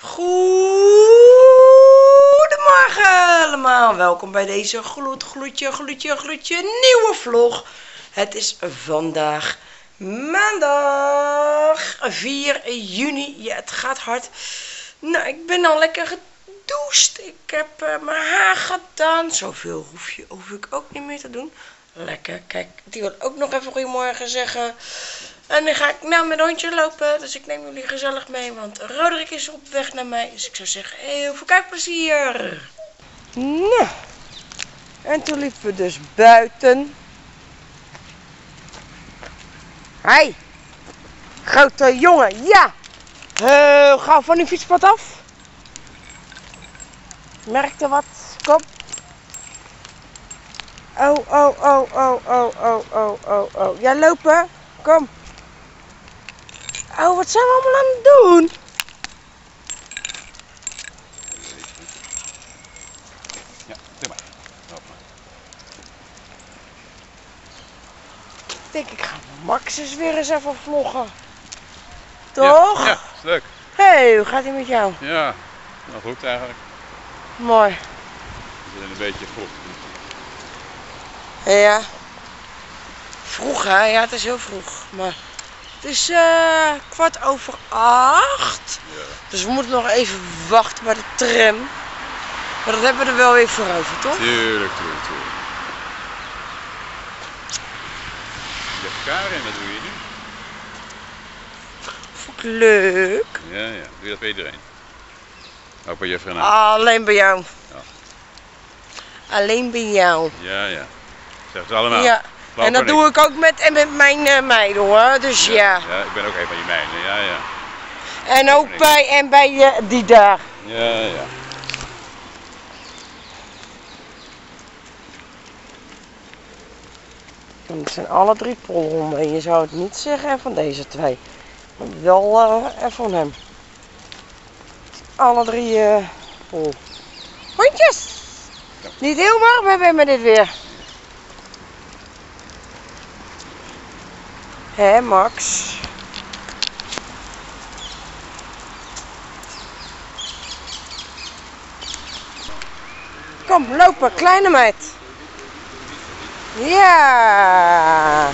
Goedemorgen allemaal, welkom bij deze gloed, gloedje, gloedje, gloedje nieuwe vlog. Het is vandaag maandag 4 juni, ja het gaat hard. Nou, ik ben al lekker gedoucht, ik heb uh, mijn haar gedaan, zoveel hoef, je, hoef ik ook niet meer te doen. Lekker, kijk, die wil ook nog even goedemorgen zeggen. En dan ga ik nou met hondje lopen. Dus ik neem jullie gezellig mee. Want Roderick is op weg naar mij. Dus ik zou zeggen, heel veel kijkplezier. Nou. En toen liepen we dus buiten. Hi. Grote jongen, ja. Heel gauw van uw fietspad af. Merkte wat. Kom. Oh, oh, oh, oh, oh, oh, oh, oh, oh. Ja, lopen. Kom. Oh, wat zijn we allemaal aan het doen? Ja, doe maar. Maar. Ik denk, ik ga Max eens weer eens even vloggen. Toch? Ja, ja, is leuk. hey, hoe gaat ie met jou? Ja, nou goed eigenlijk. Mooi. We zijn een beetje vroeg. Ja. Vroeg hè? Ja, het is heel vroeg. Maar het is eh, kwart over acht. Ja. Dus we moeten nog even wachten bij de tram. Maar dat hebben we er wel weer voor over, toch? Tuurlijk, tuurlijk, tuurlijk. Hebt Karin, wat doe je nu? Vond ik leuk. Ja, ja. Doe je dat bij iedereen? Ook bij vriendin? Alleen bij jou. Ja. Alleen bij jou. Ja, ja. Zeggen ze allemaal. Ja. En dat doe ik ook met, en met mijn eh, meiden hoor. Dus ja. Ja, ik ben ook een van je meiden. Ja, ja. En ook bij, en bij eh, die daar. Ja, ja. Het zijn alle drie polhonden. En je zou het niet zeggen van deze twee. Maar wel eh en van hem. Alle drie pol. Hondjes! Ja. Niet heel warm hebben we dit weer. Hé Max? Kom, lopen, kleine meid. Ja.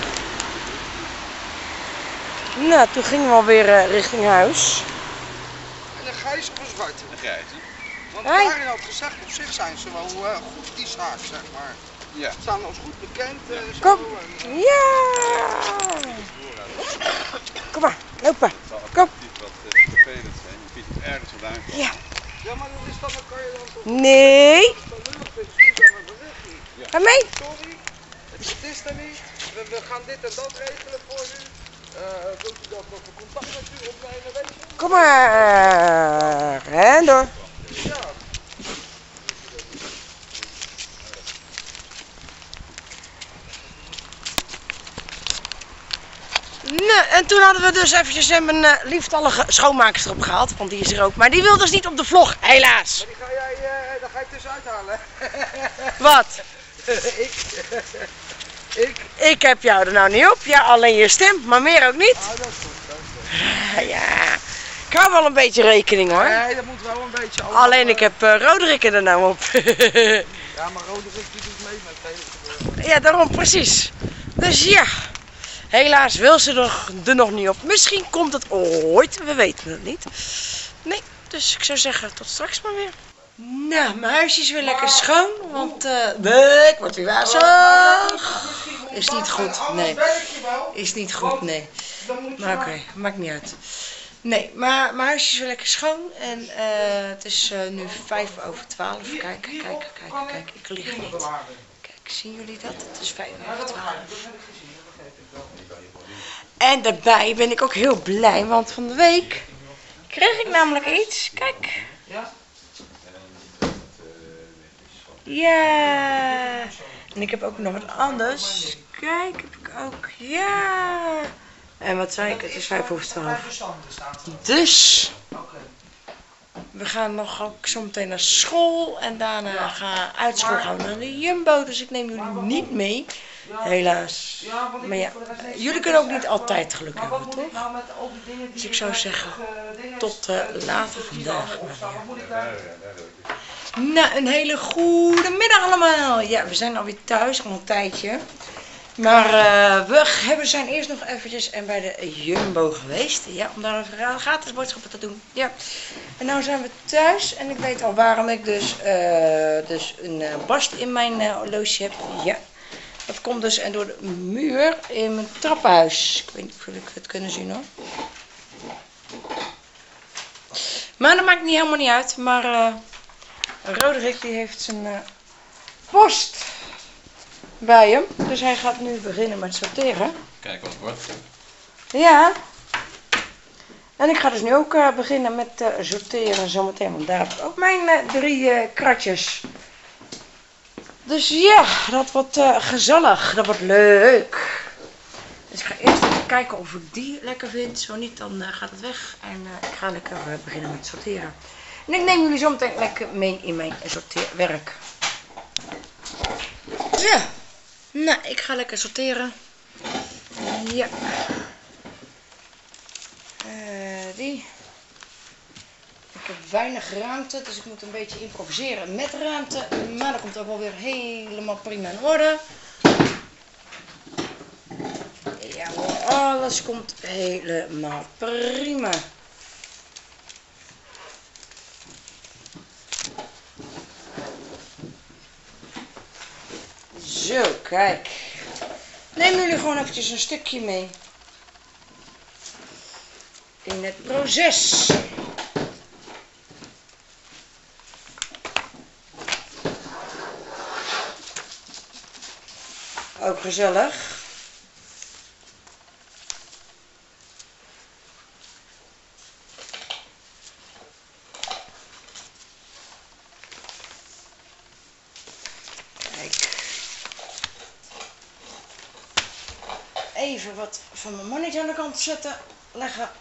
Nou, toen gingen we alweer eh, richting huis. En een grijs of een zwart? Een grijs, hè? Want. Karin had gezegd, op zich zijn ze wel eh, goed, die zaak, zeg maar. Ja. Ze staan ons goed bekend. eh, zo, Kom. en, eh, Ja. Kom maar, lopen. Kom. wat eh, vervelend zijn. Je ergens vandaan komen. Ja. ja, maar dat is dan, dan kan je dan toch Nee. berichtje. Ga mee. Sorry, het, het is er niet. We, we gaan dit en dat regelen voor u. Eh wilt u dat we contact met u opnemen, weet je? Kom maar. En door. Ja. Nou, en toen hadden we dus eventjes een uh, lieftallige schoonmaakster opgehaald. Want die is er ook. Maar die wil dus niet op de vlog, helaas. Maar die ga jij, eh daar ga je tussenuit halen. Wat? ik. ik. Ik heb jou er nou niet op. Ja, alleen je stem, maar meer ook niet. Ah, dat is goed. Dat is goed. Ja, ik hou wel een beetje rekening hoor. Nee, dat moet wel een beetje Alleen ik eh, heb uh, Roderick er nou op. Ja, maar Roderick doet mee met het hele ja, daarom precies. Dus ja, helaas wil ze er, er nog niet op. Misschien komt het ooit, we weten het niet. Nee, dus ik zou zeggen tot straks maar weer. Nou, mijn huisje is weer lekker schoon, want eh ik word weer wazig. Is niet goed, nee. Is niet goed, nee. Maar oké, maakt niet uit. Nee, maar mijn huisje is weer lekker schoon en eh, het is eh, nu vijf over twaalf. Kijk, kijk, kijk, kijk, ik lig niet. Kijk, zien jullie dat? Het is vijf over twaalf. En daarbij ben ik ook heel blij, want van de week kreeg ik namelijk iets. Kijk. Ja. En ik heb ook nog wat anders. Kijk, heb ik ook. Ja. En wat zei ik? Het is vijf over twaalf. Dus. We gaan nog ook zo meteen naar school. En daarna gaan uit school gaan we naar de Jumbo. Dus ik neem jullie niet mee. Helaas. Ja, want ik Maar ja, jullie kunnen ook niet altijd geluk maar wat hebben, moet ik toch? nou met al die dingen die Dus ik zou zeggen, eh, dingen- tot, die- later vandaag? Nou, een hele goede middag allemaal. Ja, we zijn alweer thuis, al een tijdje. Maar eh, we hebben, zijn eerst nog eventjes en bij de Jumbo geweest. Ja, om daar een gratis boodschappen te doen. Ja. En nu zijn we thuis en ik weet al waarom ik dus, eh, dus een eh, barst in mijn eh horloge heb. Ja. Dat komt dus en door de muur in mijn trappenhuis. Ik weet niet of jullie het kunnen zien hoor. Maar dat maakt niet helemaal niet uit. Maar eh Roderick die heeft zijn eh, post bij hem. Dus hij gaat nu beginnen met sorteren. Kijk wat het wordt. Ja. En ik ga dus nu ook eh, beginnen met sorteren zometeen. Want daar heb ik ook mijn drie kratjes. Dus ja, dat wordt eh, gezellig. Dat wordt leuk. Dus ik ga eerst even kijken of ik die lekker vind. Zo niet, dan eh, gaat het weg. En eh, ik ga lekker beginnen met sorteren. En ik neem jullie zometeen lekker mee in mijn sorteerwerk. Ja. Nou, ik ga lekker sorteren. Ja. Die. Ik heb weinig ruimte, dus ik moet een beetje improviseren met ruimte. Maar dat komt ook wel weer helemaal prima in orde. Ja alles komt helemaal prima. Zo, kijk. Neem jullie gewoon eventjes een stukje mee. In het proces. Ook gezellig. Even wat van mijn mannetje aan de kant zetten, leggen.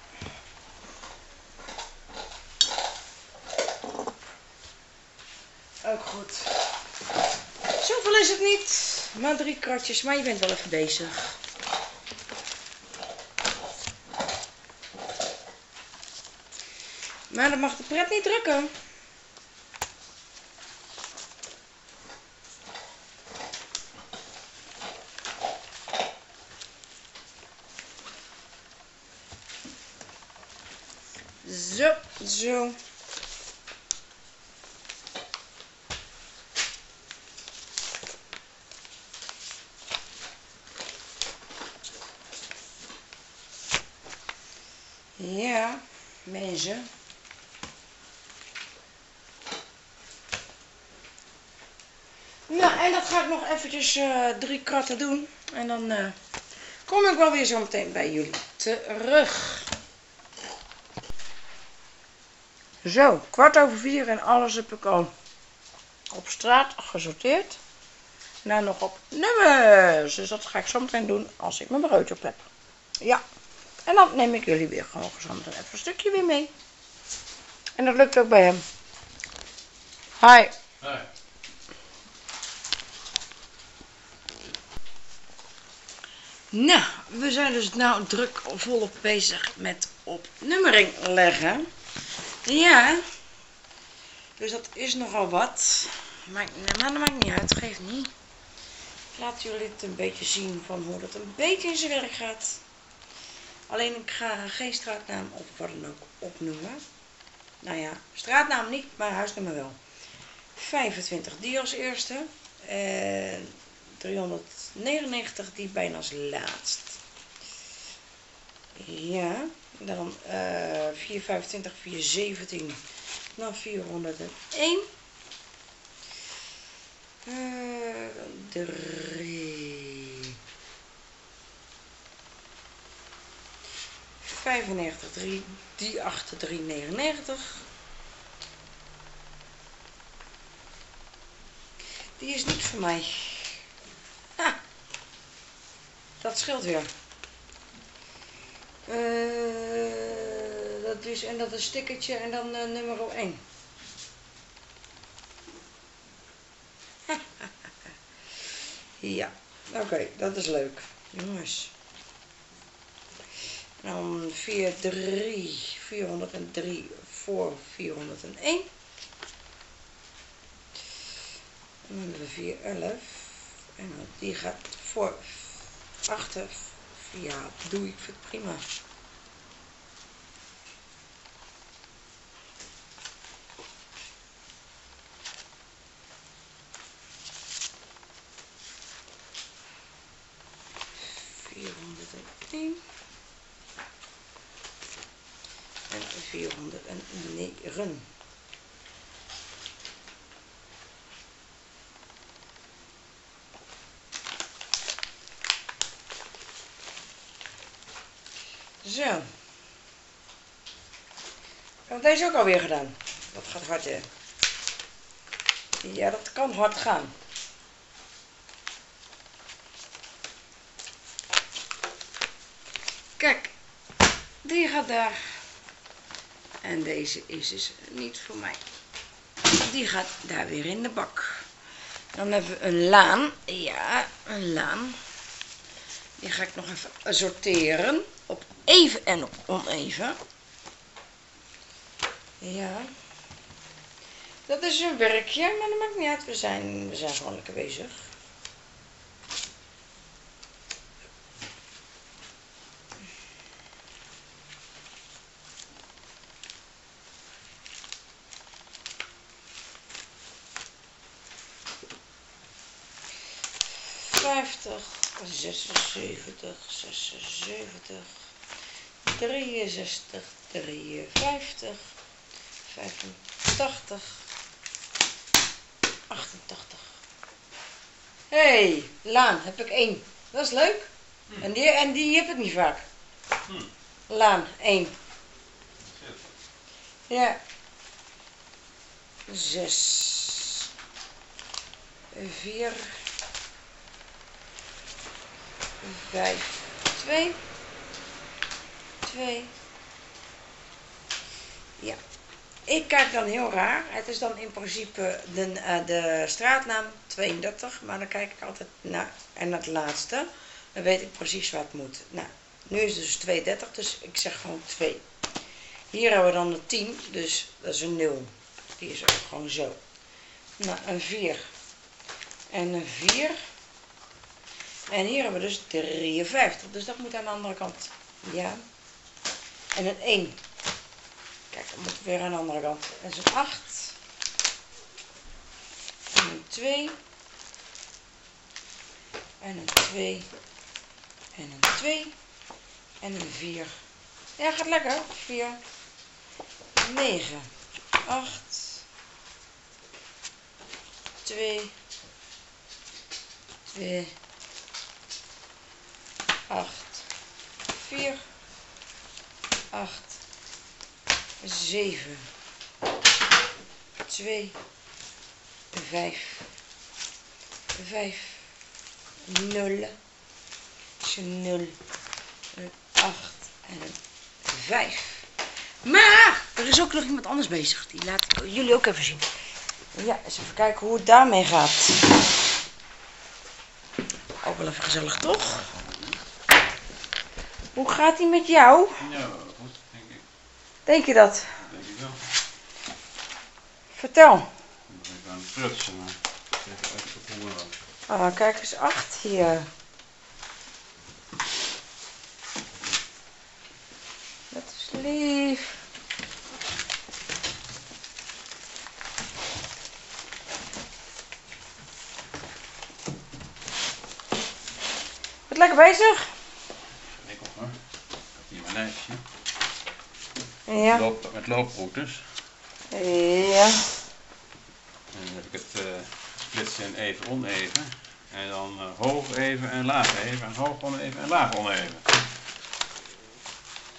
Ook goed. Zoveel is het niet. Maar drie kratjes, maar je bent wel even bezig. Maar dat mag de pret niet drukken. Zo, zo. Ja, mensen. Nou, en dat ga ik nog eh, drie kratten doen. En dan eh, kom ik wel weer zo meteen bij jullie terug. Zo, kwart over vier en alles heb ik al op straat gesorteerd. Nou nog op nummers. Dus dat ga ik zo meteen doen als ik mijn broodje op heb. Ja. En dan neem ik jullie weer gewoon gezond even een stukje weer mee. En dat lukt ook bij hem. Hi. Nou, we zijn dus nou druk volop bezig met opnummering leggen. Ja, dus dat is nogal wat. Maar, maar dat maakt niet uit, geeft niet. Ik laat jullie het een beetje zien van hoe dat een beetje in zijn werk gaat. Alleen ik ga geen straatnaam of wat dan ook opnoemen. Nou ja, straatnaam niet, maar huisnummer wel. 25 die als eerste. en 300 99 die bijna als laatst. Ja, dan uh, 425, 417, dan 401. Uh, 3. 95, 3, die achter 399. Die is niet voor mij. Dat scheelt weer. Eh, dat is, en dat is stickertje en dan eh, nummer 1. ja. Oké, dat is leuk. Jongens. Dan 4, 3, 403 voor 401. Dan hebben we 411. En die gaat voor Prachtig. Ja, doe ik vind het prima. en 409. Deze ook alweer gedaan. Dat gaat hard, hè? Ja, dat kan hard gaan. Kijk, die gaat daar. En deze is dus niet voor mij. Die gaat daar weer in de bak. Dan hebben we een laan. Ja, een laan. Die ga ik nog even sorteren. Op even en op oneven. Ja. Dat is een werkje, maar dat maakt niet uit. We zijn, we zijn gewoon lekker bezig. Vijftig, zesenzeventig, zesenzeventig, drieënzestig, drieënvijftig, vijfentachtig, achtentachtig. Hé, hey, Laan, heb ik één. Dat is leuk. En, die, en die heb ik niet vaak. Hmm. Laan, één. Ja. Zes. Vier. Vijf. Twee. Twee. Ja. Ik kijk dan heel raar. Het is dan in principe de, eh, de straatnaam 32, maar dan kijk ik altijd naar en het laatste. Dan weet ik precies wat moet. Nou, nu is het dus 230, dus ik zeg gewoon 2. Hier hebben we dan de 10, dus dat is een 0. Die is ook gewoon zo. Nou, een 4 en een 4. En hier hebben we dus 53, dus dat moet aan de andere kant. Ja. En een 1. Kijk, dan moet het weer aan de andere kant. Dat is een 8. En een 2. En een 2. En een 2. En een 4. Ja, gaat lekker. 4. 9. 8. 2. 2. 8. 4. 8. 7. 2. 5. 5. 0. is een 0. Een 8 en een 5. Maar er is ook nog iemand anders bezig. Die laat ik jullie ook even zien. Ja, eens even kijken hoe het daarmee gaat. Ook wel even gezellig, toch? Hoe gaat die met jou? Ja, goed, denk ik. Je dat? Denk ik wel. Vertel. Ik ben aan het prutsen, maar even voelen wat. Ah, kijk eens acht hier. Dat is lief. Wat lekker bezig? Ik hoor. Hier mijn lijstje. Ja. Loop, met looproutes. Ja. En dan heb ik het eh gesplitst in even oneven. En dan eh, hoog even en laag even. En hoog oneven en laag oneven.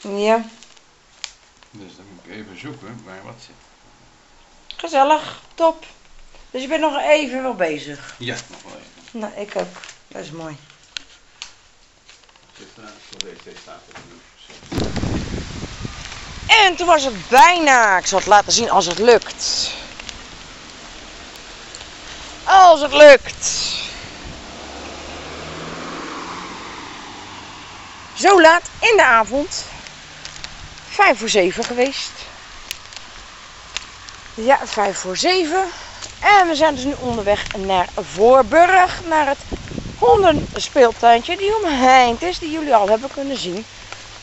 Ja. Dus dan moet ik even zoeken waar wat zit. Gezellig. Top. Dus je bent nog even wel bezig. Ja, nog wel even. Nou, ik ook. Dat is mooi. Zit daar, zo deze deze staat er nu. En toen was het bijna. Ik zal het laten zien als het lukt. Als het lukt. Zo laat in de avond. Vijf voor zeven geweest. Ja, vijf voor zeven. En we zijn dus nu onderweg naar Voorburg. Naar het hondenspeeltuintje die omheind is. Die jullie al hebben kunnen zien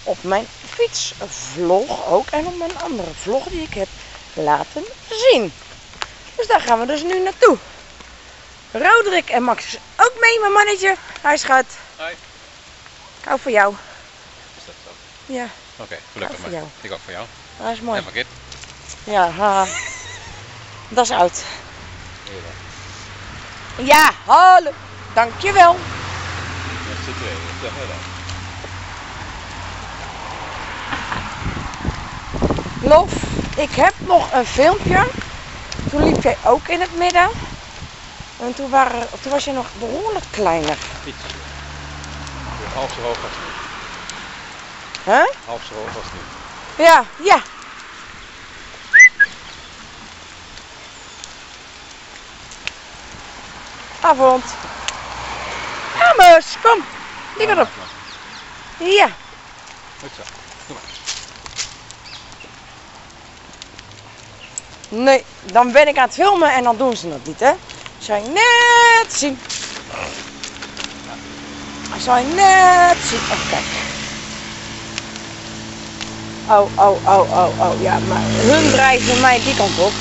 op mijn fietsvlog ook. En op mijn andere vlog die ik heb laten zien. Dus daar gaan we dus nu naartoe. Roderick en Max is ook mee, mijn mannetje. Hij schat. Hoi. Ik hou van jou. Is dat zo? Ja, Oké, gelukkig voor maar. jou. Ik ook voor jou. hij is mooi. En. Ja, haha. Dat is oud. Ja, hallo. Dankjewel. Tweeën. Zeg maar Lof, ik heb nog een filmpje. Toen liep jij ook in het midden. En toen, waren, toen was je nog behoorlijk kleiner. Iets. Half zo hoog als nu. Hè? Half zo hoog als nu. Ja, ja. Avond. Amos, kom. Die gaat op. Ja. Goed zo. Kom maar. Nee, dan ben ik aan het filmen en dan doen ze dat niet, hè? Zou je net zien. Zou je net zien. Oh, kijk. Oh, oh, oh, oh, oh. Ja, maar hun drijven mij die kant op.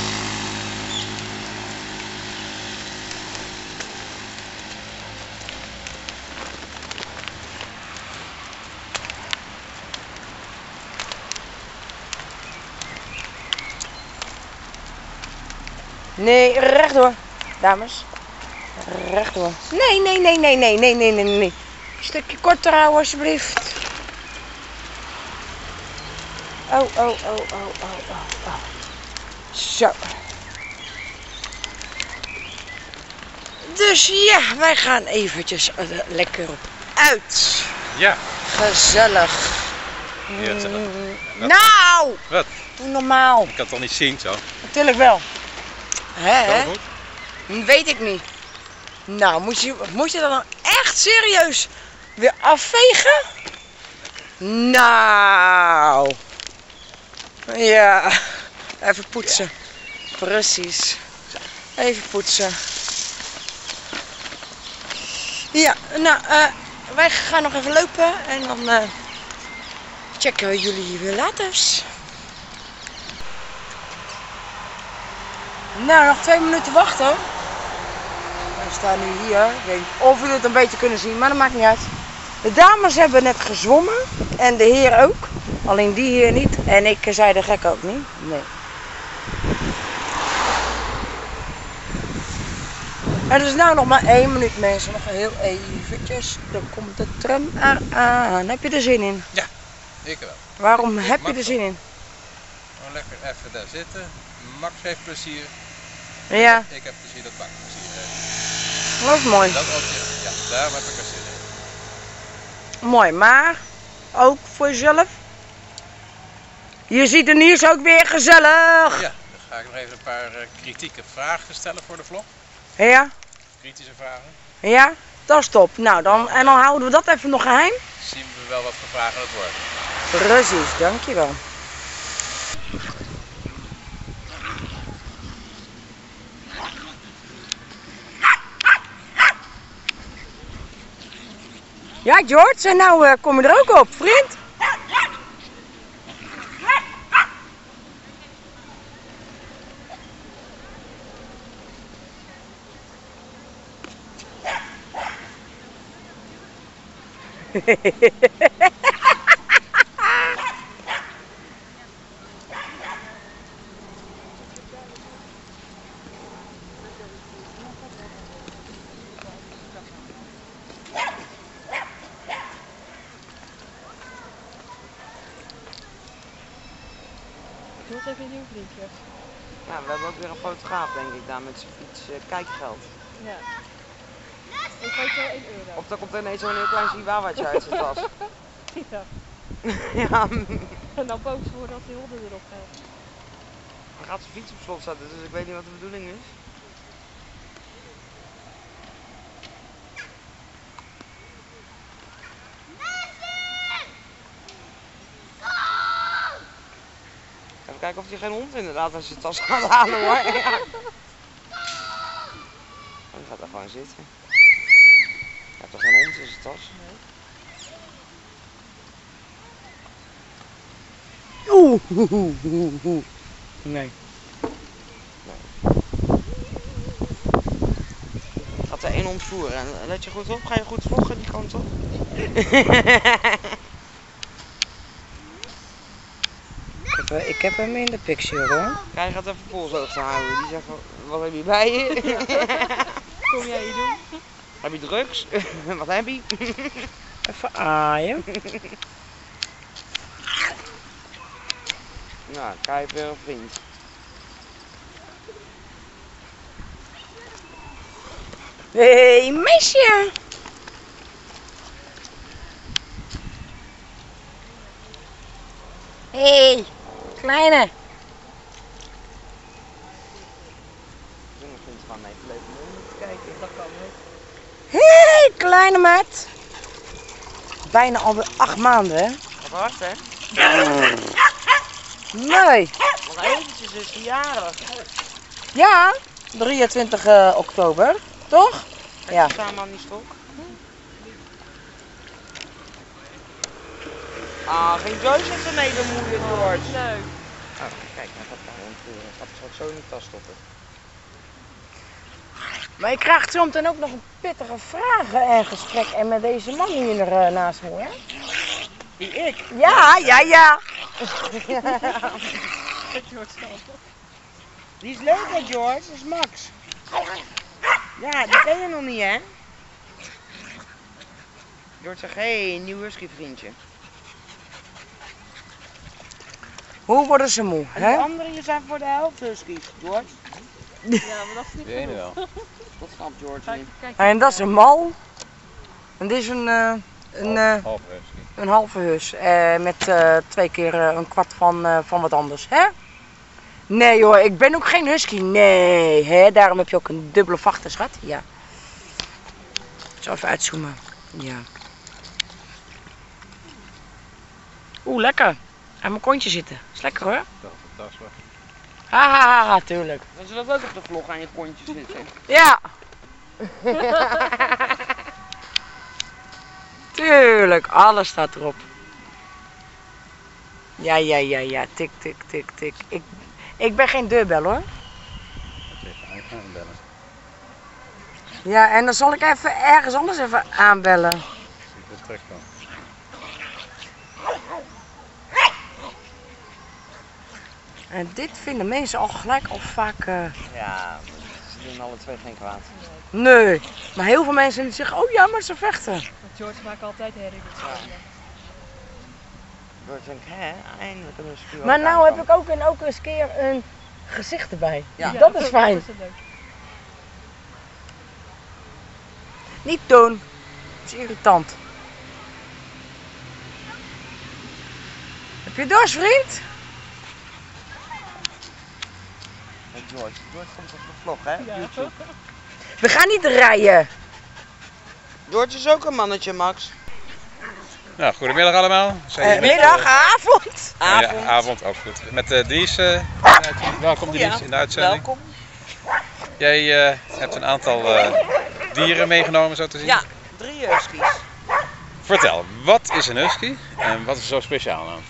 Nee, rechtdoor. Dames. Rechtdoor. Nee, nee, nee, nee, nee, nee, nee, nee, nee. Een stukje korter houden alsjeblieft. Oh, oh, oh, oh, oh, oh, oh. Zo. Dus ja, wij gaan eventjes eh, lekker op uit. Ja. Gezellig. Ja, Mm? Nou, Wat? doe normaal. Ik kan het toch niet zien zo? Natuurlijk wel. Hè, goed? Weet ik niet. Nou, moet je, moet je dat dan echt serieus weer afvegen? Nou. Ja. Even poetsen. Precies. Even poetsen. Ja, nou, eh, wij gaan nog even lopen en dan eh, checken we jullie weer later. Nou, nog twee minuten wachten. We staan nu hier. Ik weet niet of jullie het een beetje kunnen zien, maar dat maakt niet uit. De dames hebben net gezwommen en de heer ook. Alleen die heer niet en ik zei de gek ook niet. Nee. Er is nou nog maar één minuut mensen, nog heel eventjes. Dan komt de tram eraan. Heb je er zin in? Ik wel. Waarom heb je er zin in? Gewoon lekker even daar zitten. Max heeft plezier. Ja, Ik heb plezier dat Max plezier heeft. dat is mooi. Dat ook, ja. ja. Daar heb ik er zin in. Mooi, maar ook voor jezelf. Je ziet er nu is ook weer gezellig. Ja, dan ga ik nog even een paar eh, kritieke vragen stellen voor de vlog. Ja, Kritische vragen. ja, dat is top. Nou, dan, en dan houden we dat even nog geheim. Zien we wel wat voor vragen het worden. Precies, dankjewel. Ja, George, en nou eh, kom je er ook op, vriend. een. Ja, we hebben ook weer een fotograaf, denk ik, daar met zijn fiets. eh, kijkgeld. Ja. Ik geef wel 1 euro. Of daar komt ineens zo'n heel klein chihuahuaatje uit zijn tas. Ja. ja, En dan boos worden als die honden erop gaan. dan gaat zijn fiets op slot zetten, dus ik weet niet wat de bedoeling is. Kijken of hij geen hond inderdaad aan zijn tas gaat halen hoor. Ja. Die gaat daar gewoon zitten. Hij heeft toch geen hond in zijn tas? Oeh, oeh, oeh, oeh, oeh. Nee. Gaat er één hond voeren. En let je goed op, ga je goed vloggen die kant op? Ik heb, ik heb hem in de picture hoor. Hij gaat even polshoogte houden. Die zegt van, wat heb je bij je? Kom jij hier doen? heb je drugs? wat heb je? Even aaien. Nou, kijk weer een vriend. Hé, hey, meisje. Hé, hey, kleine. Ik vind het gewoon even leuk om te kijken. Dat kan. Hé, hey, kleine maat. Bijna alweer acht maanden, hè? Wat hard hè? Nee. Nog eventjes is hij jarig. Ja, 23 eh, oktober, toch? Ja. Ja. Samen aan die stok. Ah, geen Joyce met zijn medemoeder, George. Leuk. Oh, kijk, hij gaat daar ontvoeren. Gaat het straks zo in de tas stoppen. Maar je krijgt zometeen ook nog een pittige vragen en gesprek en met deze man hier eh, naast me, hè? Die ik? Ja, ja, ja. Die is leuk hè, George? Dat is Max. Ja, die ken je nog niet, hè? George zegt, hé, hey, nieuw husky vriendje. Hoe worden ze moe, En de hè? andere zijn voor de helft huskies, George. Ja, maar dat is niet De ene genoeg. wel. Dat snapt George Kijk, niet. kijk. En dat is een mal. En dit is een, eh, een, eh, Half husky. een halve hus. eh, met eh, twee keer eh, een kwart van, eh, van wat anders, hè? Nee hoor, ik ben ook geen husky. Nee, hè? Daarom heb je ook een dubbele vachter, schat. Ja. Ik zal even uitzoomen. Ja. Oeh, lekker. Aan mijn kontje zitten. Is lekker hoor. Dat is de tas weg. Ha, ha, ha, ha, tuurlijk. Dan zullen we ook op de vlog aan je kontjes zitten. Ja. Tuurlijk, alles staat erop. Ja, ja, ja, ja. Tik, tik, tik, tik. Ik, ik ben geen deurbel hoor. Even aan- aanbellen. Ja, en dan zal ik even ergens anders even aanbellen. Zie je trek van. En dit vinden mensen al gelijk al vaak. eh, Ja, ze doen alle twee geen kwaad. nee. Maar heel veel mensen die zeggen: Oh ja, maar ze vechten. Want George maakt altijd herrie Ja. George denkt, hè, eindelijk een Maar nou heb ik ook, en ook eens keer een gezicht erbij. Ja. Dat is fijn. Dat is leuk. Niet doen. Dat is irritant. Heb je dorst, vriend? Met George. George komt op de vlog, hè? Ja. YouTube. We gaan niet rijden. George is ook een mannetje, Max. Nou, goedemiddag allemaal. Zijn Eh, met, middag, eh, avond. ja, Avond. avond, ook goed. Met uh, Dries. in de uitzending. welkom Dries Ja, in de uitzending. Welkom. Jij eh, hebt een aantal eh, dieren meegenomen, zo te zien. Ja, drie huskies. Vertel, wat is een husky en wat is er zo speciaal aan?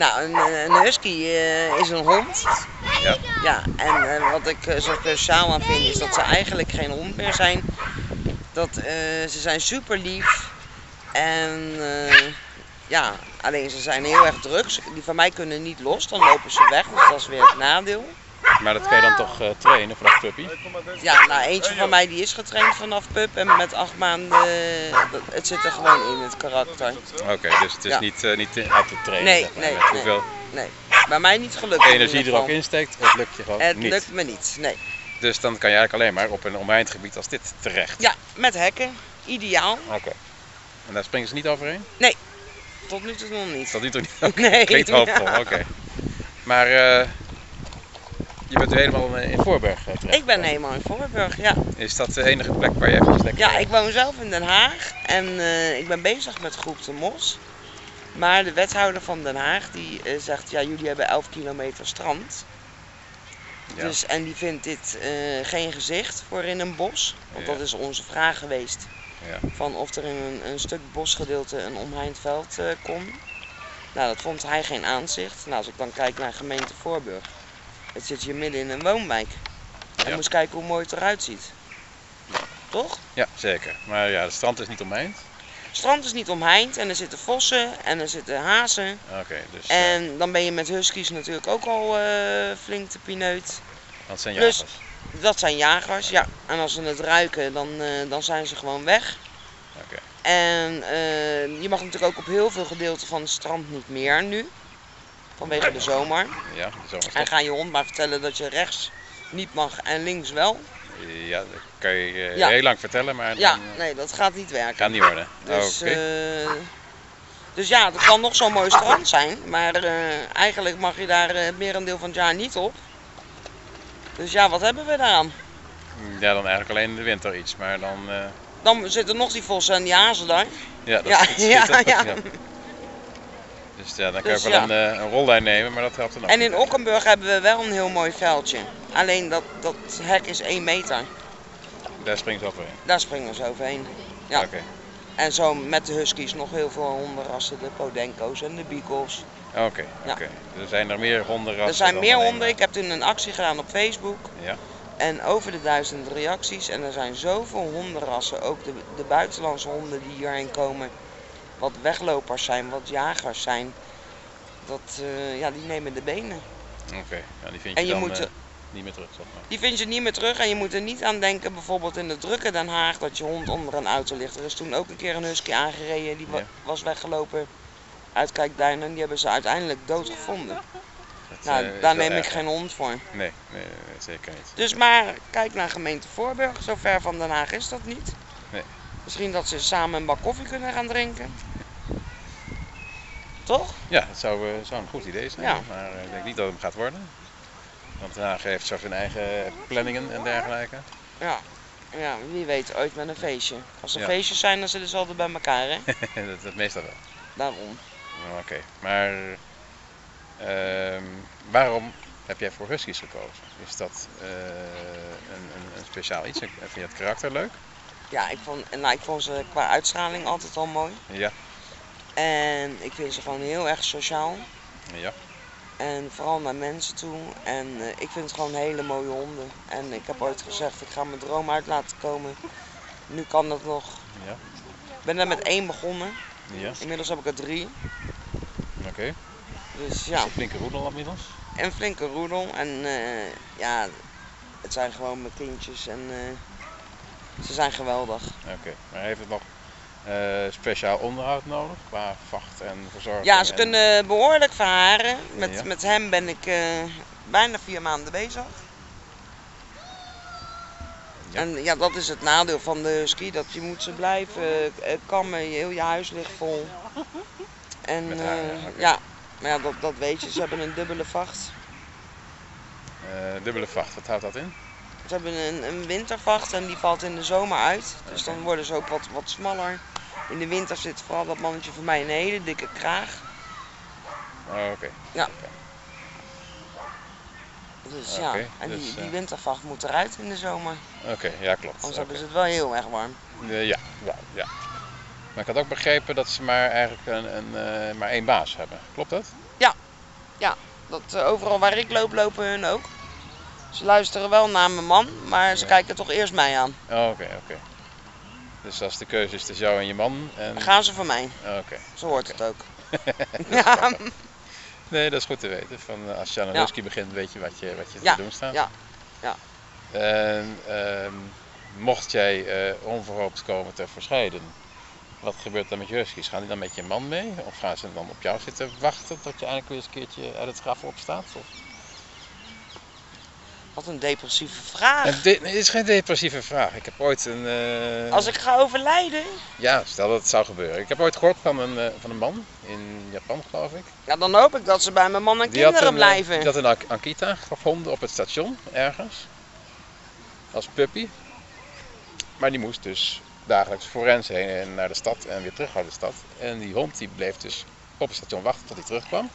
Nou, een, een husky eh, is een hond. Ja. Ja, en eh, wat ik eh, zo speciaal aan vind is dat ze eigenlijk geen hond meer zijn. Dat, eh, ze zijn super lief. En eh, ja, alleen ze zijn heel erg druk. Die van mij kunnen niet los, dan lopen ze weg. Dus dat is weer het nadeel. Maar dat kan je dan toch eh, trainen vanaf puppy? Ja, nou eentje van mij die is getraind vanaf pup. En met acht maanden, eh, het zit er gewoon in, het karakter. Oké, dus het is Ja. niet, eh, niet uit te trainen. Nee, zeg maar, nee, met nee. hoeveel Bij mij niet gelukt. in energie er ook geval. in steekt, het lukt je gewoon Het niet. lukt me niet, nee. Dus dan kan je eigenlijk alleen maar op een omheind gebied als dit terecht. Ja, met hekken. Ideaal. Oké. En daar springen ze niet overheen? Tot nu toe nog niet. Dat niet toch niet? Nee. Klinkt hoopvol, oké. Maar eh, je bent helemaal in Voorburg eh, terecht. Ik ben helemaal in Voorburg, ja. Is dat de enige plek waar je even lekker... Ja, ik woon zelf in Den Haag en eh, ik ben bezig met groep de Mos. Maar de wethouder van Den Haag die eh, zegt, ja jullie hebben 11 kilometer strand. Ja. Dus, en die vindt dit eh, geen gezicht voor in een bos. Want Ja. dat is onze vraag geweest. Ja. Van of er in een, een stuk bosgedeelte een omheind veld eh kon. Nou, dat vond hij geen aanzicht. Nou, als ik dan kijk naar gemeente Voorburg. Het zit hier midden in een woonwijk. En Ja. moest kijken hoe mooi het eruit ziet. Toch? ja, zeker. Maar ja, het strand is niet omheind. Het strand is niet omheind en er zitten vossen en er zitten hazen. Oké, dus En dan ben je met huskies natuurlijk ook al eh, flink te pineut. dat zijn plus- jagers. Dat zijn jagers, ja. En als ze het ruiken, dan, eh, dan zijn ze gewoon weg. Oké. En eh, je mag natuurlijk ook op heel veel gedeelten van het strand niet meer nu. Vanwege de zomer. Ja, de En zomerstop. ga je hond maar vertellen dat je rechts niet mag en links wel. Ja, dat kan je eh, Ja. heel lang vertellen, maar Ja, dan, eh, nee, dat gaat niet werken. gaat niet worden. Dus, eh, dus ja, het kan nog zo'n mooi strand zijn, maar eigenlijk mag je daar het merendeel van het jaar niet op. Dus ja, wat hebben we daaraan? Ja, dan eigenlijk alleen in de winter iets, maar dan... Dan zitten nog die vossen en die hazen daar. ja, dat Ja, is ja, ja. Dus ja, dan kan Dus je wel ja. een, eh, een rollijn nemen, maar dat helpt dan ook En in. Okkenburg hebben we wel een heel mooi veldje. Alleen dat, dat hek is 1 meter. Daar springt het overheen. Daar springen ze overheen. Ja. Oké. En zo met de huskies nog heel veel hondenrassen. De Podenco's en de Beagles. Oké, Ja. oké. Er zijn er meer hondenrassen Er zijn meer honden. Ik heb toen een actie gedaan op Facebook. Ja. En over de duizend reacties. En er zijn zoveel hondenrassen. Ook de, de buitenlandse honden die hierheen komen. Wat weglopers zijn, wat jagers zijn. Dat, eh, ja, die nemen de benen. Oké, ja, die vind je, En je dan moet, eh, niet meer terug, zeg maar. Die vind je niet meer terug en je moet er niet aan denken, bijvoorbeeld in de drukke Den Haag, dat je hond onder een auto ligt. Er is toen ook een keer een husky aangereden, die Ja. was weggelopen uit Kijkduin en die hebben ze uiteindelijk dood gevonden. Dat, Nou, eh, daar neem ik erg. geen hond voor. Nee, nee, nee, zeker niet. Dus maar kijk naar gemeente Voorburg, zo ver van Den Haag is dat niet. Nee. Misschien dat ze samen een bak koffie kunnen gaan drinken. Toch? Ja, dat zou, eh, zou een goed idee zijn, Ja. maar eh, ik denk niet dat het hem gaat worden. Want Den Haag heeft zo zijn eigen planningen en dergelijke. Ja. Ja, wie weet, ooit met een feestje. Als er Ja. feestjes zijn, dan zitten ze altijd bij elkaar, hè? dat, dat meestal wel. Daarom. Nou, Oké, maar ehm, waarom heb jij voor huskies gekozen? Is dat eh, een, een, een speciaal iets? Vind je het karakter leuk? Ja, ik vond, nou, ik vond ze qua uitstraling altijd al mooi. Ja, En ik vind ze gewoon heel erg sociaal. ja. En vooral naar mensen toe. En eh, ik vind het gewoon hele mooie honden. En ik heb ooit gezegd, ik ga mijn droom uit laten komen. Nu kan dat nog. Ja. Ik ben er met één begonnen. ja. Inmiddels heb ik er drie. Oké. Dus Ja. Een flinke roedel inmiddels. een flinke roedel. En eh, ja, het zijn gewoon mijn kindjes. En eh, ze zijn geweldig. Oké, maar heeft het nog eh, speciaal onderhoud nodig qua vacht en verzorging? Ja, ze en- kunnen behoorlijk verharen. Met, Ja. met hem ben ik eh, bijna vier maanden bezig. Ja. En ja, dat is het nadeel van de husky, dat je moet ze blijven eh, kammen, je- heel je huis ligt vol. En haar, ja, ja, maar ja, dat, dat weet je, ze hebben een dubbele vacht. Dubbele vacht, wat houdt dat in? Ze hebben een, een wintervacht en die valt in de zomer uit. Dus dan worden ze ook wat, wat smaller. In de winter zit vooral dat mannetje van mij een hele dikke kraag. Oh, Oké. Ja. Dus ja, en die, dus, die eh, wintervacht moet eruit in de zomer. Oké, ja klopt. Anders hebben ze het wel heel erg warm. Eh, ja, ja, ja. Maar ik had ook begrepen dat ze maar eigenlijk een, een, eh, maar één baas hebben. Klopt dat? Dat, eh, overal waar ik loop, lopen hun ook. Ze luisteren wel naar mijn man, maar ze Ja. kijken toch eerst mij aan. Oh, Oké, oké. Dus als de keuze is tussen jou en je man. En... Dan gaan ze voor mij. Oké. Zo hoort het ook. ja, Nee, dat is goed te weten. Van, eh, als je aan een Ja. husky begint, weet je wat je, wat je Ja, te doen staat. ja, ja. En ehm, mocht jij eh, onverhoopt komen te verscheiden, wat gebeurt dan met je huskies? Gaan die dan met je man mee? Of gaan ze dan op jou zitten wachten tot je eindelijk weer eens een keertje uit het graf opstaat? Of... wat een depressieve vraag. En dit is geen depressieve vraag. Ik heb ooit een. eh, Als ik ga overlijden, Ja, stel dat het zou gebeuren. Ik heb ooit gehoord van een, eh, van een man in Japan, geloof ik. ja, dan hoop ik dat ze bij mijn man en Die kinderen een, eh, blijven. Die had een Akita gevonden op het station ergens. Als puppy. Maar die moest dus dagelijks forens heen en naar de stad en weer terug naar de stad. En die hond die bleef dus op het station wachten tot hij terugkwam.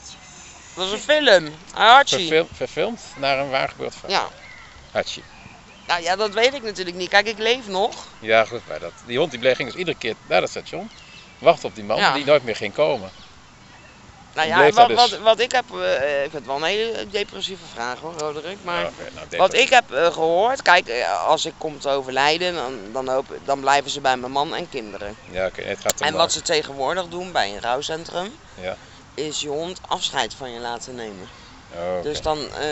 Dat is een film. Archie. Verfil- verfilmd naar een waar gebeurd verhaal. Ja. Hachi. Nou ja, dat weet ik natuurlijk niet. Kijk, ik leef nog. Ja, goed, maar dat, die hond die bleef, ging dus iedere keer naar dat station. Wachten op die man Ja. die nooit meer ging komen. Nou ja, wat, daar wat, dus. wat ik heb, eh, ik vind het wel een hele depressieve vraag hoor, Roderick. Maar nou, wat ik heb eh, gehoord, kijk, eh, als ik kom te overlijden, dan, dan, hoop, dan blijven ze bij mijn man en kinderen. Ja, oké, het gaat En wat ze tegenwoordig doen bij een rouwcentrum, Ja. Is je hond afscheid van je laten nemen. oh. Dus dan, eh,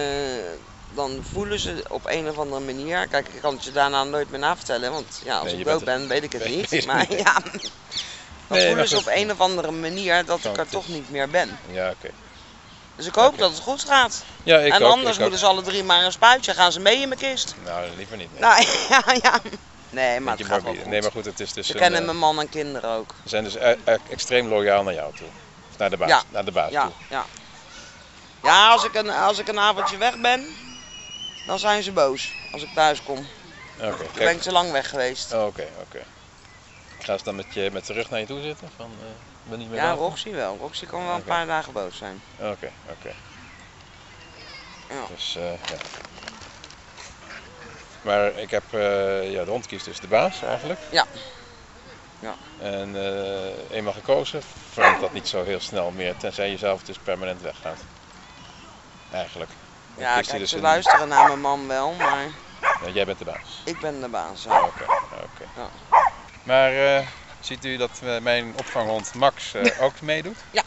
dan voelen ze op een of andere manier, kijk, ik kan het je daarna nooit meer navertellen, want ja, als Nee, ik dood ben, weet ik het niet. het Maar niet. ja, dan Nee, voelen ze op een of andere manier dat ik er toch niet meer ben. Ja, oké. Dus ik hoop dat het goed gaat. Ja, ik en ook, anders ik moeten ook. ze alle drie maar een spuitje. Gaan ze mee in mijn kist? Nou, liever niet. Nee. Nou ja, ja. Nee, maar het gaat wel goed. Nee, maar goed, het is dus Ze kennen eh, mijn man en kinderen ook. Ze zijn dus e- e- extreem loyaal naar jou toe. Naar de baas, Ja. naar de baas Ja, toe. ja. Ja, als ik, een, als ik een avondje weg ben, dan zijn ze boos. Als ik thuis kom. Oké, Dan ben ik te lang weg geweest. Oh, Oké, oké. Gaan ze dan met, je, met de rug naar je toe zitten? Van, eh, ben niet meer Ja? Roxy wel. Roxy kan wel een paar dagen boos zijn. Oké, oké. Ja. Dus, eh, ja. Maar ik heb, eh, ja, de hond kiest dus de baas eigenlijk. Ja. Ja. En eh, eenmaal gekozen, verandert dat niet zo heel snel meer, tenzij je zelf dus permanent weggaat. Eigenlijk. Dan Ja, kijk, dus ze een- luisteren naar mijn man wel, maar Ja, jij bent de baas. ik ben de baas. Oké, oké. Ja. Maar eh, ziet u dat eh, mijn opvanghond Max ook meedoet? Ja.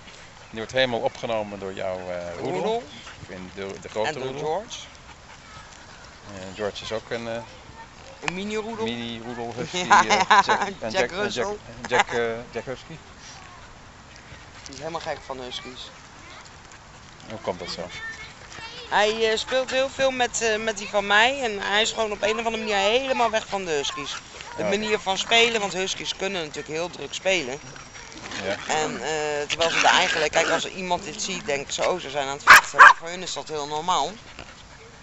Die wordt helemaal opgenomen door jouw roedel. Roedel In de, de grote en door roedel. George. En George is ook een Een mini-roedel. mini roedel husky. Ja, eh, ja, Jack, en Jack Russell. Jack, Jack, eh, Jack Husky. Die is helemaal gek van huskies. Hoe komt dat zo? Hij eh, speelt heel veel met, eh, met die van mij en hij is gewoon op een of andere manier helemaal weg van de huskies. De Ja. manier van spelen, want huskies kunnen natuurlijk heel druk spelen. Ja. En eh, terwijl ze er eigenlijk, kijk als er iemand dit ziet, denkt ze, oh ze zijn aan het vechten. Maar voor hun is dat heel normaal.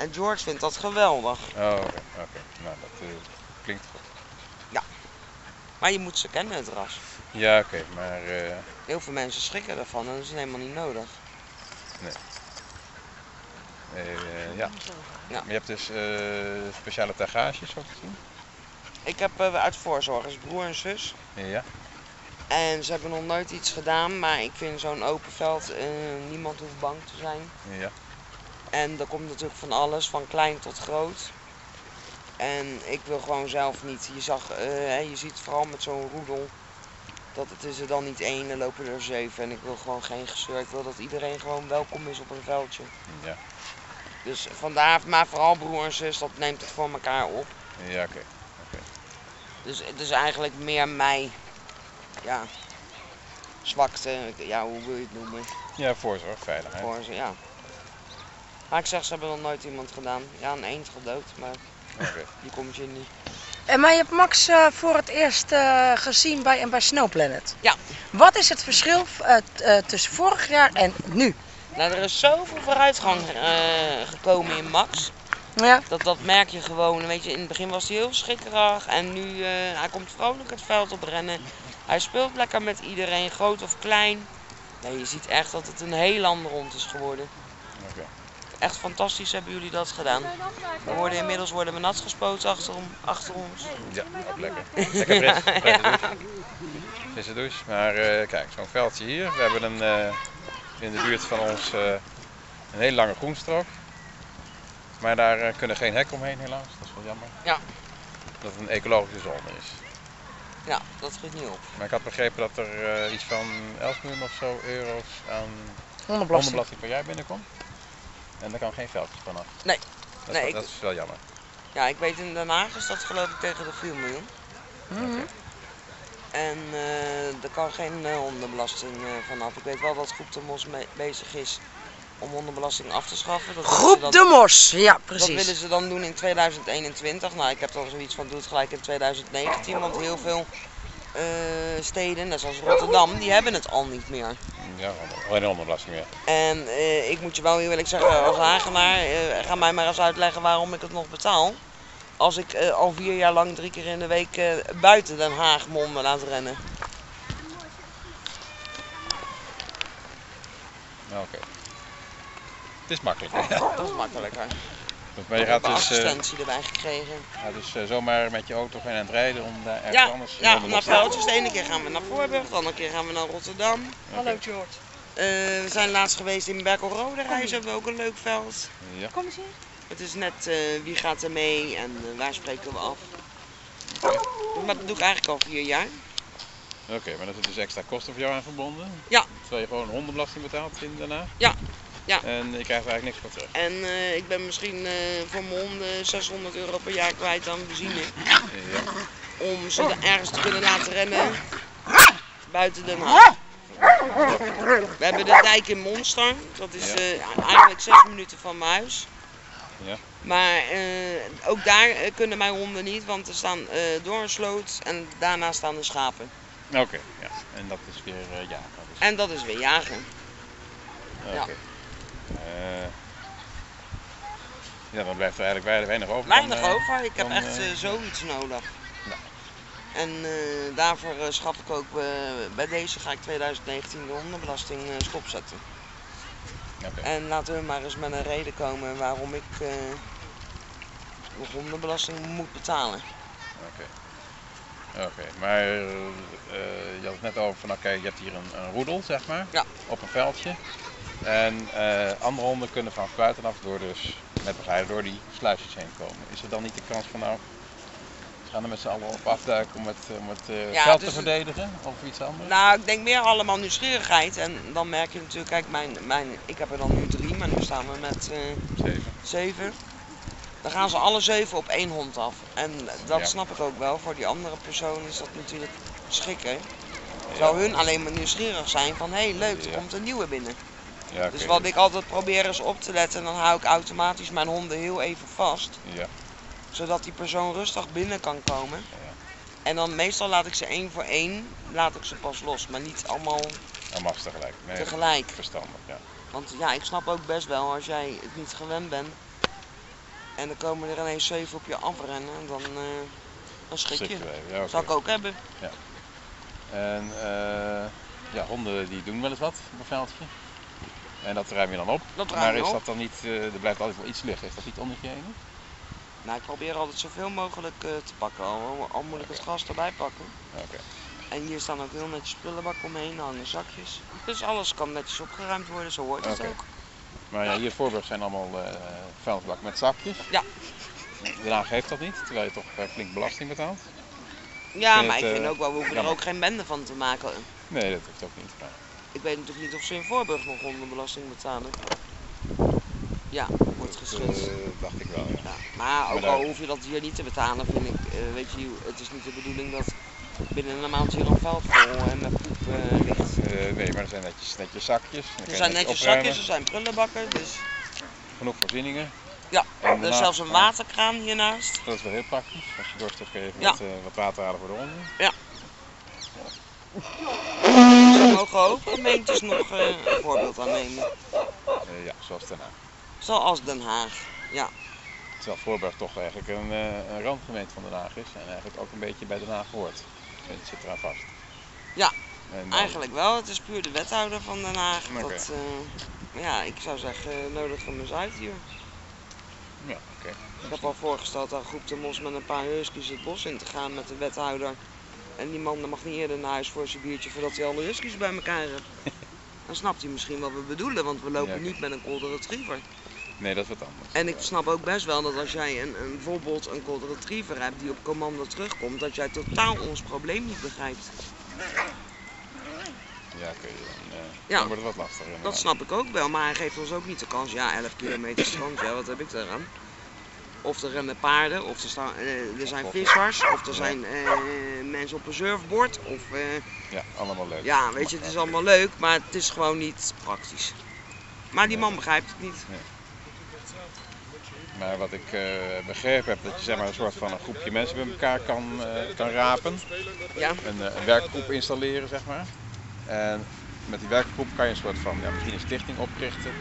En George vindt dat geweldig. Oh, oké. Nou, dat eh, klinkt goed. Maar je moet ze kennen, het ras. Ja, oké. maar eh, Heel veel mensen schrikken ervan en dat is helemaal niet nodig. eh, ja. Ja. Maar je hebt dus speciale tagages zo te zien? Ik heb uit voorzorgers broer en zus. Ja. En ze hebben nog nooit iets gedaan, maar ik vind zo'n open veld, niemand hoeft bang te zijn. Ja. En er komt natuurlijk van alles, van klein tot groot. En ik wil gewoon zelf niet. Je, zag, hè, je ziet vooral met zo'n roedel dat het is er dan niet één, er lopen er zeven. En ik wil gewoon geen gezeur. Ik wil dat iedereen gewoon welkom is op een veldje. Ja. Dus vandaar, maar vooral broer en zus, dat neemt het voor elkaar op. Ja, oké. Dus het is eigenlijk meer mij, ja, zwakte, ja, hoe wil je het noemen? Ja, voorzorg, veiligheid. Voor ze, ja. Maar ik zeg, ze hebben nog nooit iemand gedaan. Ja, een eend gedood, maar Oké. die komt je niet. En maar je hebt Max eh, voor het eerst eh, gezien bij, bij Snow Planet. Ja. Wat is het verschil eh, t- eh, tussen vorig jaar en nu? Nou, er is zoveel vooruitgang eh, gekomen in Max. Ja. Dat, dat merk je gewoon. Weet je, in het begin was hij heel schikkerig en nu uh, hij komt vrolijk het veld op rennen. Hij speelt lekker met iedereen, groot of klein. Nee, je ziet echt dat het een heel ander hond is geworden. Echt fantastisch hebben jullie dat gedaan. We worden inmiddels worden we nat gespoten achter, achter ons. Ja, ook lekker. Lekker fris. Douche. Frisse douche. Maar uh, kijk, zo'n veldje hier. We hebben een, uh, in de buurt van ons uh, een hele lange groenstrook. Maar daar uh, kunnen geen hek omheen helaas, dat is wel jammer. Ja. Dat het een ecologische zone is. Ja, dat schiet niet op. Maar ik had begrepen dat er uh, iets van 11 miljoen of zo euro's aan hondenbelasting per jaar binnenkomt. En daar kan geen veldjes vanaf. Nee. Dat, nee, is, dat ik... is wel jammer. Ja, ik weet in Den Haag is dat geloof ik tegen de 4 miljoen. Mm -hmm. okay. En uh, er kan geen uh, hondenbelasting uh, vanaf. Ik weet wel dat Groep de Mos bezig is om hondenbelasting af te schaffen. Dat Groep de Mos, ja precies. Dat willen ze dan doen in 2021. Nou, ik heb dan zoiets van doe het gelijk in 2019, want heel veel steden, net zoals Rotterdam, die hebben het al niet meer. Ja, geen hondenbelasting meer. En uh, ik moet je wel heel eerlijk zeggen, als Hagenaar, uh, ga mij maar eens uitleggen waarom ik het nog betaal. Als ik al vier jaar lang drie keer in de week buiten Den Haag monden laat rennen. Oké. Het is makkelijk. hè? Dat is makkelijker. maar je Ik gaat dus, eh, assistentie erbij gekregen. ja, dus eh, zomaar met je auto gaan aan het rijden om daar ergens Ja, anders ja naar te- veldjes. De ene keer gaan we naar Voorburg, de andere keer gaan we naar Rotterdam. Hallo George. Eh, we zijn laatst geweest in Berkelrode reizen, hebben we ook een leuk veld. Ja. Kom eens hier. Het is net eh, wie gaat er mee en waar spreken we af. Maar dat doe ik eigenlijk al vier jaar. Oké, maar er zit dus extra kosten voor jou aan verbonden? Ja. Terwijl je gewoon hondenbelasting betaalt in daarna? Ja, ja. En je krijgt er eigenlijk niks voor terug? En eh, ik ben misschien eh, voor mijn honden 600 euro per jaar kwijt aan benzine. Ja. Om ze er ergens te kunnen laten rennen buiten Den Haag. We hebben de dijk in Monster. Dat is eh, eigenlijk 6 minuten van mijn huis. Ja. Maar ook daar kunnen mijn honden niet, want er staan door een sloot en daarna staan de schapen. Oké, ja. En dat is weer eh ja. Dat is... En dat is weer jagen. Oké. ja. Eh, ja, dan blijft er eigenlijk weinig, over. Weinig dan, eh, over, ik heb echt eh, zoiets nodig. Ja. En daarvoor schaf ik ook, bij deze ga ik 2019 de hondenbelasting stopzetten. En laten we maar eens met een reden komen waarom ik de hondenbelasting moet betalen. Oké. Oké, maar je had het net over van oké, je hebt hier een, een roedel, zeg maar, Ja. op een veldje. En eh, andere honden kunnen vanaf buitenaf door dus met begeleider door die sluisjes heen komen. Is er dan niet de kans van nou, we gaan er met z'n allen op afduiken om het, om het eh, Ja, veld dus te het- verdedigen of iets anders? Nou, ik denk meer allemaal nieuwsgierigheid. En dan merk je natuurlijk, kijk, mijn, mijn, ik heb er dan nu drie, maar nu staan we met eh, Zeven. zeven. Dan gaan ze alle zeven op één hond af. En dat Ja. snap ik ook wel. Voor die andere persoon is dat natuurlijk schrikken. Zou hun alleen maar nieuwsgierig zijn van, hé hey, leuk, er komt een nieuwe binnen. Ja, Dus wat ik altijd probeer is op te letten, en dan hou ik automatisch mijn honden heel even vast. Ja, Zodat die persoon rustig binnen kan komen. Ja. En dan meestal laat ik ze één voor één, laat ik ze pas los. Maar niet allemaal allemaal tegelijk. Nee, tegelijk. Verstandig, ja. Want ja, ik snap ook best wel als jij het niet gewend bent. En dan komen er ineens zeven op je afrennen, dan, eh dan schrik je. je. Ja, ik ook hebben. En eh, ja, honden die doen wel eens wat op een veldje. En dat ruim je dan op. Dat ruim Maar is op. dat dan niet, eh, er blijft altijd wel iets liggen. Is dat niet heen? Nou, ik probeer altijd zoveel mogelijk eh, te pakken, al, al moet ik het gras erbij pakken. Oké. En hier staan ook heel netjes prullenbakken omheen, hangen zakjes. Dus alles kan netjes opgeruimd worden, zo hoort het ook. Maar ja, hier Voorburg zijn allemaal vuilnisbakken met zakjes. Ja. Den Haag heeft dat niet, terwijl je toch flink belasting betaalt. Ja, maar het, ik vind ook wel, we hoeven er ook geen bende van te maken. Nee, dat hoeft ook niet. Maar, Ik weet natuurlijk niet of ze in Voorburg nog hondenbelasting betalen. Ja, wordt geschud. dat eh, dacht ik wel, ja. Ja, maar ook Maar al hoef je dat hier niet te betalen, vind ik, eh, weet je, het is niet de bedoeling dat binnen een maand hier een veld vol en met poep eh, ligt. Eh, nee, maar er zijn netjes, netjes zakjes. Er zijn netjes opruimen. zakjes, er zijn prullenbakken, dus Genoeg voorzieningen. ja, En er is zelfs een waterkraan hiernaast. Dat is wel heel praktisch. Als je dorst hebt kun je even Ja. wat, eh, wat water halen voor de honden. Ze mogen ook gemeentes nog eh, een voorbeeld aan nemen. Eh, ja, zoals Den Haag. Zoals Den Haag. Ja, Terwijl Voorburg toch eigenlijk een, eh, een randgemeente van Den Haag is. En eigenlijk ook een beetje bij Den Haag hoort. Het zit eraan vast. Ja, En dan- eigenlijk wel. Het is puur de wethouder van Den Haag. Oké. Dat, eh, ja, ik zou zeggen, nodig hem eens uit hier. Ja, oké. Ik heb al voorgesteld aan Groep de Mos met een paar huskies het bos in te gaan met de wethouder. En die man mag niet eerder naar huis voor zijn biertje voordat hij alle huskies bij elkaar heeft. Dan snapt hij misschien wat we bedoelen, want we lopen Ja, niet met een golden retriever. Nee, dat is wat anders. En ik snap ook best wel dat als jij een, een, bijvoorbeeld een golden retriever hebt die op commando terugkomt, dat jij totaal ons probleem niet begrijpt. Ja, oké. dan, eh, Ja. dan wordt het wat lastiger. Dat snap ik ook wel, maar hij geeft ons ook niet de kans. Ja, 11 kilometer strand, ja, wat heb ik daaraan? Of er rennen paarden, of er, staan, eh, er zijn vissers, of er zijn eh, mensen op een surfboard. Of, eh, Ja, allemaal leuk. ja, weet je, het is allemaal leuk, maar het is gewoon niet praktisch. Maar die man begrijpt het niet. Maar wat ik eh, begrepen heb, dat je zeg maar een soort van een groepje mensen bij elkaar kan, kan rapen. Ja, Een, eh, een werkgroep installeren, zeg maar. En met die werkgroep kan je een soort van, ja, misschien een stichting oprichten.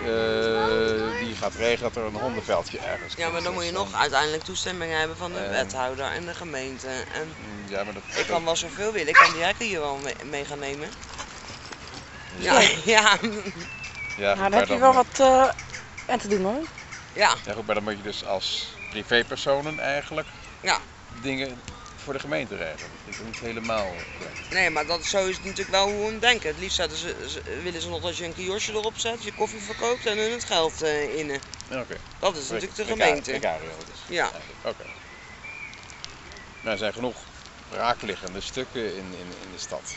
Eh, die gaat regelen dat er een hondenveldje ergens ja maar dan moet je nog uiteindelijk toestemming hebben van de wethouder en de gemeente. En Mm, Ja, maar dat, ik kan wel zoveel willen, ik kan die hekken hier wel mee, mee gaan nemen. Ja, ja. Ja, Nou, dan maar heb je wel wat eh aan te doen hoor. Ja, Ja goed, maar dan moet je dus als privépersonen eigenlijk Ja. dingen voor de gemeente regelen. Dat is niet helemaal correct. nee, maar dat, zo is het natuurlijk wel hoe we hem denken. Het liefst ze, willen ze nog dat je een kiosje erop zet, je koffie verkoopt en hun het geld innen. Ja, Oké. Dat is natuurlijk de gemeente. Precario dus. Ja. Oké. Nou, er zijn genoeg braakliggende stukken in, in, in de stad.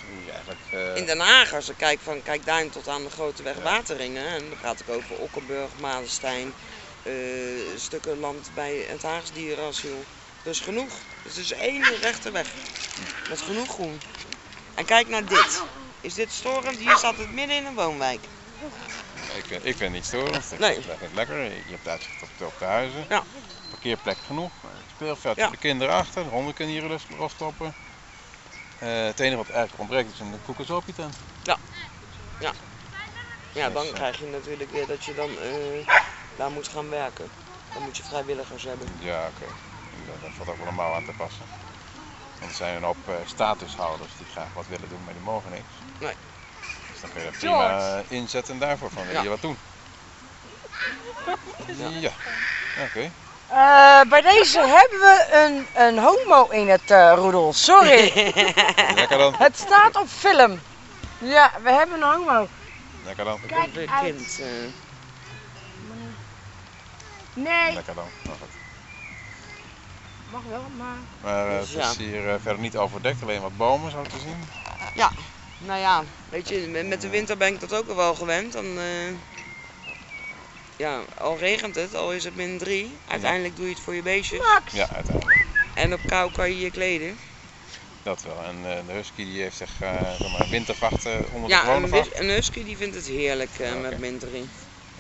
Eh, In Den Haag, als ik kijk van Kijkduin tot aan de grote weg Ja. Wateringen, en dan praat ik over Okkenburg, Madenstein, eh, stukken land bij het Haags dierenasiel. Dus genoeg. Het is één rechte weg. Met genoeg groen. En kijk naar dit. Is dit storend? Hier staat het midden in een woonwijk. ik, vind- ik vind niet storend. Ik Nee. vind het lekker. Je hebt uitzicht op op de huizen. Ja. Parkeerplek genoeg. Speelveld Ja. voor de kinderen achter. De honden kunnen hier los- losstoppen. Eh, het enige wat eigenlijk ontbreekt is een koekensopie tent. Ja, dan Dus, eh, krijg je natuurlijk weer dat je dan eh, daar moet gaan werken. Dan moet je vrijwilligers hebben. Ja, oké. Daar valt ook wel een mouw aan te passen. Want er zijn een hoop eh, statushouders die graag wat willen doen, maar die mogen niks. Nee. Dus dan kun je dat prima eh, inzetten daarvoor van wil Ja. je wat doen. Ja. Oké. Eh, bij deze hebben we een, een homo in het eh roedel. Sorry. Lekker dan. het staat op film. Ja, we hebben een homo. Lekker dan. Kijk uit. kind. eh, Nee. Lekker dan. Goed. Mag wel, maar... Maar eh, Dus het ja. is hier eh, verder niet overdekt, alleen wat bomen zo te zien. Nou ja, weet je, met- de winter ben ik dat ook al wel gewend. Dan, eh, ja, al regent het, al is het min 3. Uiteindelijk doe je het voor je beestjes. Max. Ja, uiteindelijk. En op kou kan je je kleden. Dat wel. En eh, de husky die heeft zich eh zeg maar, wintervachten onder de Ja, gewone een, vacht. wis- een husky die vindt het heerlijk met min 3.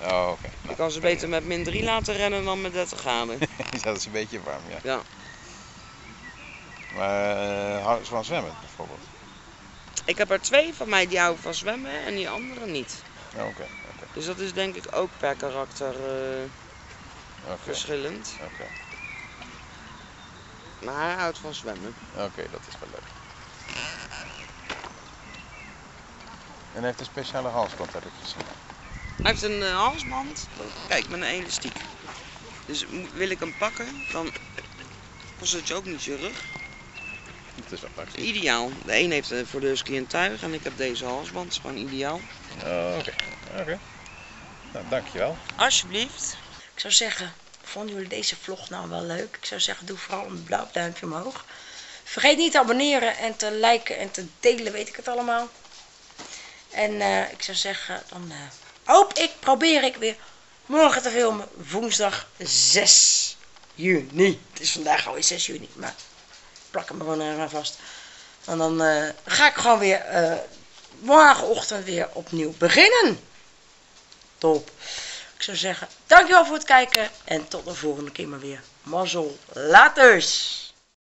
Oh, oké. Nou, kan ze beter met min 3 laten rennen dan met 30 graden. dat is een beetje warm, ja. Ja. Maar eh, houden ze van zwemmen bijvoorbeeld? Ik heb er twee van mij die houden van zwemmen en die andere niet. Oh, Oké, oké, Dus dat is denk ik ook per karakter eh, verschillend. Oké, Maar hij houdt van zwemmen. oké, dat is wel leuk. En hij heeft een speciale halsband, heb ik gezien. Hij heeft een eh, halsband. Kijk, met een elastiek. Dus wil ik hem pakken, dan kost het je ook niet je rug. Het is wel Dat is praktisch. ideaal. De een heeft eh, voor de husky een tuig en ik heb deze halsband. Dat is gewoon ideaal. Oh, Oké, oké. Nou, dankjewel. Alsjeblieft. Ik zou zeggen, vonden jullie deze vlog nou wel leuk? Ik zou zeggen, doe vooral een blauw duimpje omhoog. Vergeet niet te abonneren en te liken en te delen, weet ik het allemaal. En eh, ik zou zeggen, dan eh, hoop ik, probeer ik weer morgen te filmen. Woensdag 6 juni. Het is vandaag alweer 6 juni, maar plak hem gewoon eraan vast. En dan eh, ga ik gewoon weer eh, morgenochtend weer opnieuw beginnen. Top. Ik zou zeggen, dankjewel voor het kijken en tot de volgende keer maar weer. Mazzel, laters!